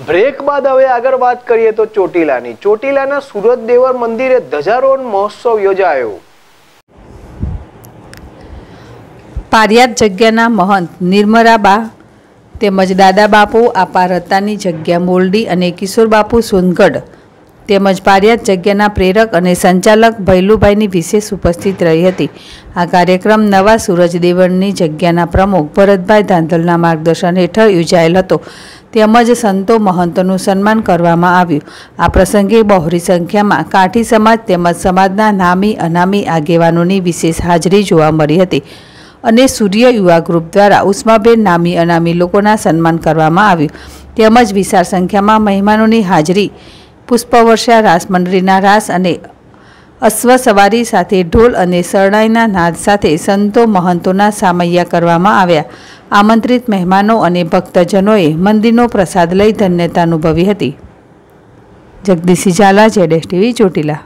Break બાદ હવે આગળ વાત કરીએ તો ચોટીલાની. ચોટીલાના સુરત દેવર મંદિરે ધજારોહણ મહોત્સવ યોજાયો. પારિયાત જગ્યાના મહંત નિર્મરાબા તેમજ દાદા બાપુ આપા રતાની જગ્યા મોલડી અને કિશોર બાપુ સોનગઢ તેમજ પારિયાત જગ્યાના પ્રેરક અને સંચાલક ભૈલુભાઈની વિશેષ ઉપસ્થિત રહી હતી. આ કાર્યક્રમ નવા સૂરજ દેવળની જગ્યાના પ્રમુખ ભરતભાઈ ધાંધલના માર્ગદર્શન હેઠળ યોજાયેલ હતો. તેમજ સંતો મહંતોનું સન્માન કરવામાં આવ્યું. આ પ્રસંગે બહોળી સંખ્યામાં કાઠી સમાજ તેમજ સમાજના નામી, અનામી આગેવાનોની વિશેષ હાજરી જોવા મળી હતી અને સૂર્ય યુવા ગ્રુપ દ્વારા ઉષ્માબેન નામી, અનામી લોકોના સન્માન કરવામાં આવ્યું. તેમજ વિશાળ સંખ્યામાં મહેમાનોની હાજરી, પુષ્પવર્ષા રાસ, મંડળીના રાસ અને અશ્વ સવારી સાથે ઢોલ અને શરણાઈના નાદ સાથે સંતો મહંતોના સામૈયા કરવામાં આવ્યા. આમંત્રિત મહેમાનો અને ભક્તજનોએ મંદિરનો પ્રસાદ લઈ ધન્યતા અનુભવી હતી. જગદીશી ઝાલા, જેડેશ ટીવી, ચોટીલા.